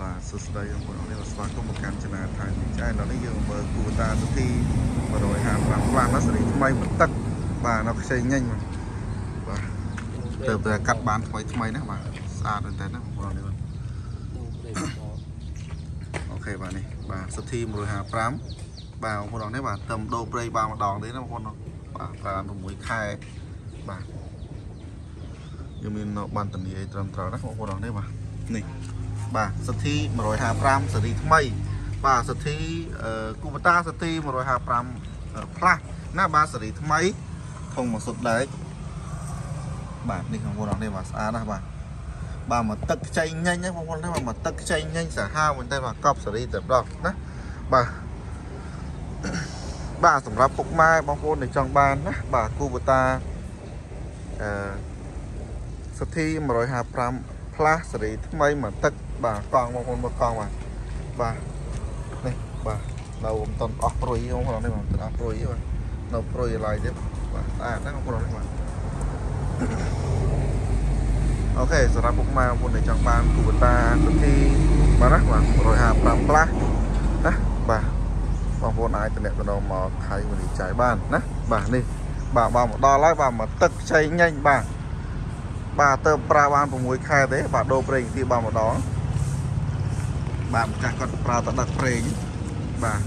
បាទសួស្តីបងប្អូនអរគុណស្វាគមន៍មកកាន់ចំណាថៃនេះចាឥឡូវនេះយើងមើលគូតាសុធី155ផ្លាស់ណាសេរីថ្មីមកទឹកបាទនៅខ្ចីញញបាទបាទទៅតែកាត់បានថ្មីថ្មីណាបាទស្អាតមែនតើណាបងប្អូននេះបាទអូខេបាទនេះបាទសុធី155បាទបងប្អូននេះបាទទឹមដូរព្រៃបានម្ដងទេណាបងប្អូនបាទបាន6ខែបាទយើងមាននៅបានតនីអីត្រឹមត្រូវណាបងប្អូននេះបាទនេះ បាទសទ្ធី155សេរីថ្មី បាទសទ្ធីគូបតាសទ្ធី155ផ្លាស់ណាបាទសេរីថ្មីធុងមកសុទ្ធដែកបាទនេះបងប្អូនអរនេះបាទស្អាតណាស់បាទបាទមកទឹកខ្ចីញញហ្នឹងបងប្អូនណាបាទមកទឹកខ្ចីញញសាហាវមែនតើបាទកប់សេរីតែម្ដងណាបាទបាទសម្រាប់ពុកម៉ែបងប្អូនដែលចង់បានណាបាទគូបតាអឺសទ្ធី155 plus សេរីថ្មីមកទឹក បាទកង់បងប្អូនមើលកង់បាទបាទនេះបាទនៅមិនតន់អស់ព្រុយបងប្អូននេះមិនតន់អស់ព្រុយបាទនៅព្រុយឡើយទៀតបាទស្អាតណាស់បងប្អូននេះបាទអូខេសម្រាប់ពុកម៉ែបងប្អូនដែលចង់បានគូបតាសុធីបាទណាបាទ155ផ្លាស់ណាបាទបងប្អូនអាចតំណតំណងមកថៃវិនិច្ឆ័យបានណាបាទនេះបាទបាទមកដល់ហើយបាទមកទឹកខ្ចីញញបាទបាទទៅប្រើបាន6ខែទេបាទដូរប្រេងទីបានម្ដង បាទម្ចាស់គាត់ប្រើទៅដឹកប្រេងបាទ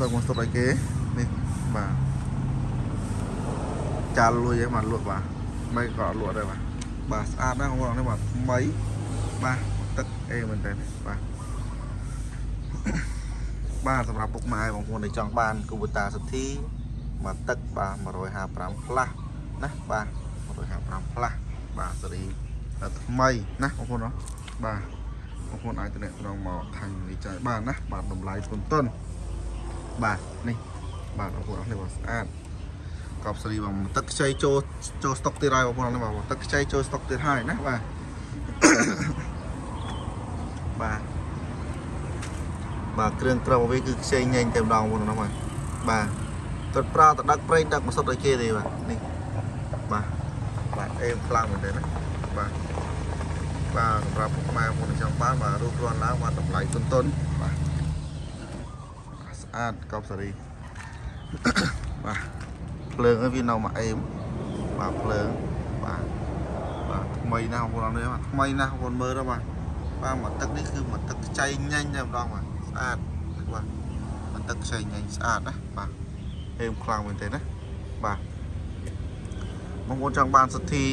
ដឹកមកសុទ្ធឲ្យគេនេះបាទចាលលួយឯងបាទលក់បាទមិនក៏លក់ដែរបាទបាទស្អាតណាស់បងប្អូននេះបាទថ្មីបាទទឹកអេមែនតើបាទបាទសម្រាប់ពុកម៉ែបងប្អូនដែលចង់បានគូបតាសុទ្ធីមកទឹកបាទ155ផ្លាស់ណាបាទ155ផ្លាស់បាទសេរីថ្មីណាបងប្អូនបាទ បងប្អូនអាចតំណតំណងមកខាងនេះចាយបានណាបាទតម្លៃទុនទុនបាទនេះបាទបងប្អូនអរនេះបាទស្អាតកប់សេរីបងទឹកខ្ចីចូលចូលស្តុកទៀតហើយបងប្អូននេះបាទទឹកខ្ចីចូលស្តុកទៀតហើយណាបាទបាទបាទគ្រឿងក្រៅវិញគឺខ្ចីញែងតែម្ដងបងប្អូនណាបាទបាទគាត់ប្រើតដឹកប្រេងដឹកមកសុទ្ធឲ្យគេទេបាទនេះបាទបាទអេមខ្លាំងមែនទេណាបាទ បាទសម្រាប់ពុកម៉ែមុនចង់បានបាទរូបរាន់ឡើងបាទតម្លៃទុនទុនបាទស្អាតកប់សេរីបាទភ្លើងឲ្យវានៅមកអេមបាទភ្លើងបាទបាទថ្មីណាស់បងប្អូននេះបាទថ្មីណាស់បងប្អូនមើលទៅបាទបាទមកទឹកនេះគឺមកទឹកខ្ចីញ៉ាញ់តែម្ដងបាទស្អាតបាទមកទឹកខ្ចីញ៉ាញ់ស្អាតណាបាទអេមខ្លាំងមែនទេណាបាទបងប្អូនចង់បានសិទ្ធិ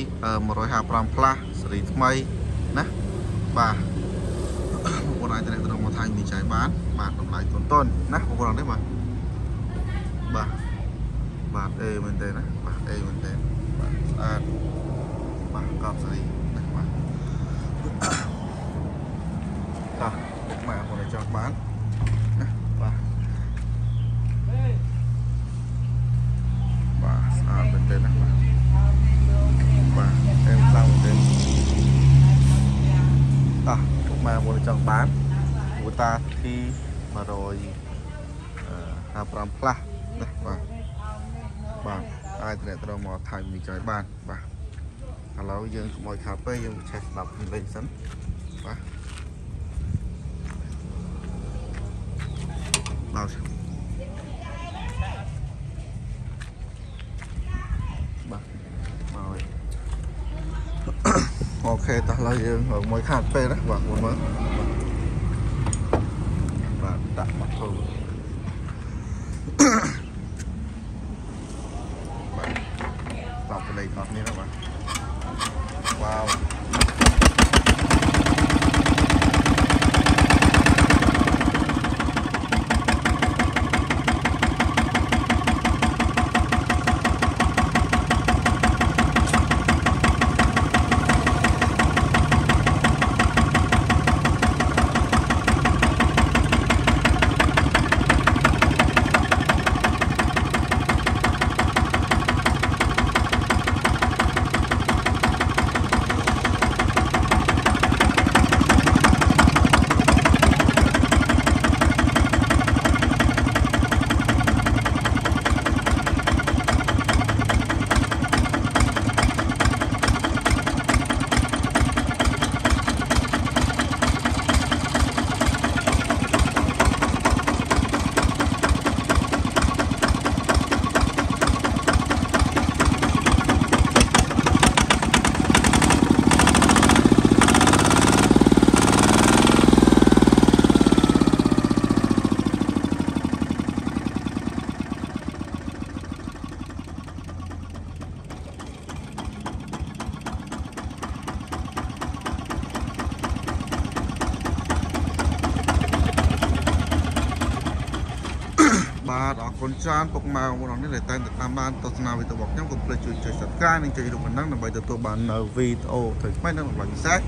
155 plus សេរីថ្មី ណាបាទបងប្អូនអាចទៅមកថៃមីចាយបាន បាទតម្លៃតុនតុនណាបងប្អូនអត់ទេបាទបាទបាទអេមែនទេណាបាទអេមែនទេបាទស្អាតបាទកប់សេរីណាបាទតោះពុកម៉ែបងប្អូនចង់បានណាបាទបាទស្អាតមែនទេណាបាទបាទអេខ្លាំងមែនទេ តោះពុកម៉ែមុនចង់បានវូតាធី155ផ្លាស់ណាបាទបាទអាចទៅត្រង់មកថៃមីចយបានបាទឥឡូវយើងកុំឲ្យខាតពេកយើងឆេះស្ដាប់ពីលេងសិនបាទដល់ អូខេតោះឡើយយើងរកមួយខាតពេលណាបាទមុនមើលបាទដាក់មកធ្វើ គុណច្រើនពុកម៉ែបងប្អូននេះដែលតែងតែតាមដានទស្សនាវីដេអូរបស់ខ្ញុំកុំភ្លេចជួយចុច Subscribe និងចុចរូបកណ្ដឹងដើម្បីទទួលបាននៅវីដេអូថ្មីៗនិងតម្លៃពិសេស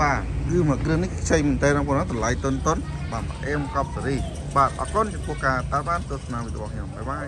បាទគឺមួយគ្រឿងនេះខ្ចីមែនតើបងប្អូនណាតម្លៃតុនតុនបាទអេមកប់សេរីបាទអរគុណចំពោះការតាមដានទស្សនាវីដេអូរបស់ខ្ញុំបាយបាយ